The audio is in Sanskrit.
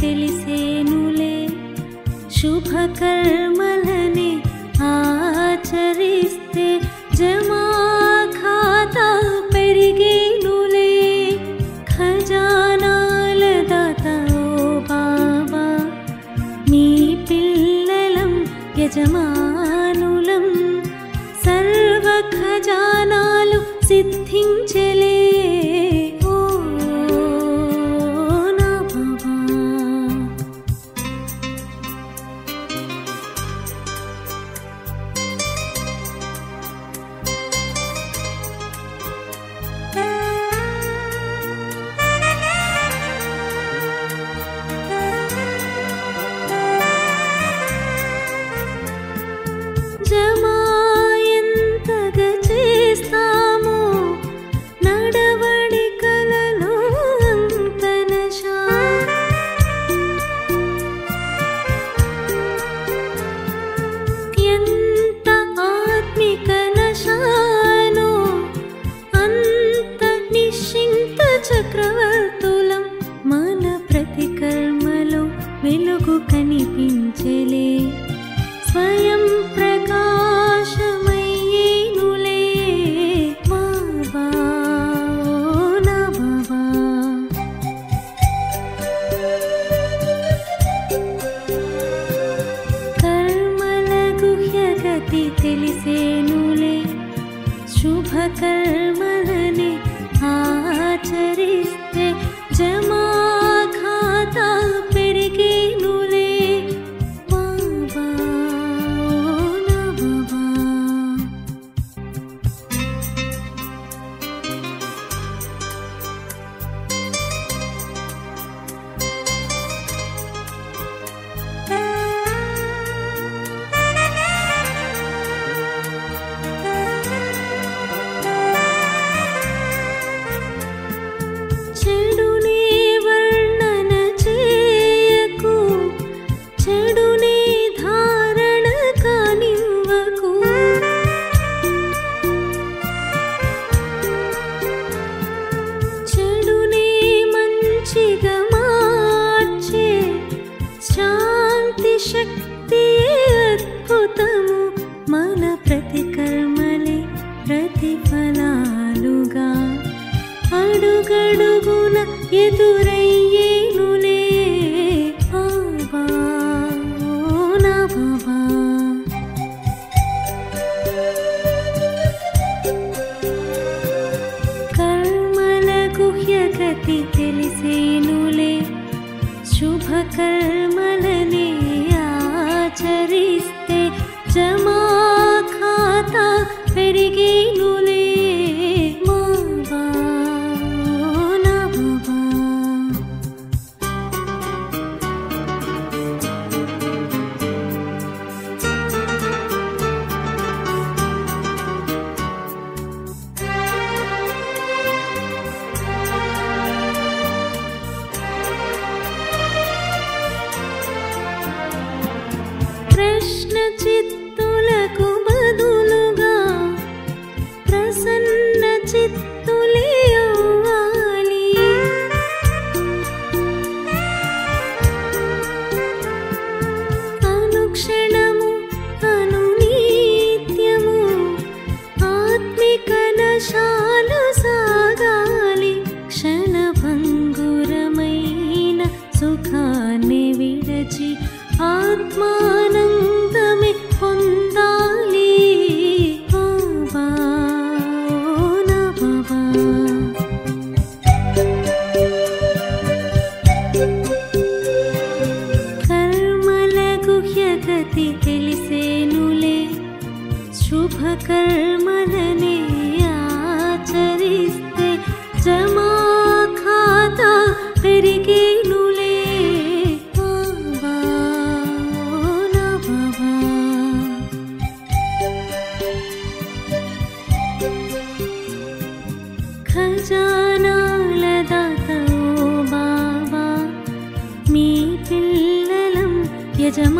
తెలిసేనులే नूले ఆ कर मन శక్తి అద్భుతము మన ప్రతి కర్మలే ప్రతిఫలాలుగా. అడుగడుగున ఎదురై मानन्दमित्पन्दाली न भव कर्मल गुह्यगति तिलिसेनुले शुभ कर्मलने 怎么？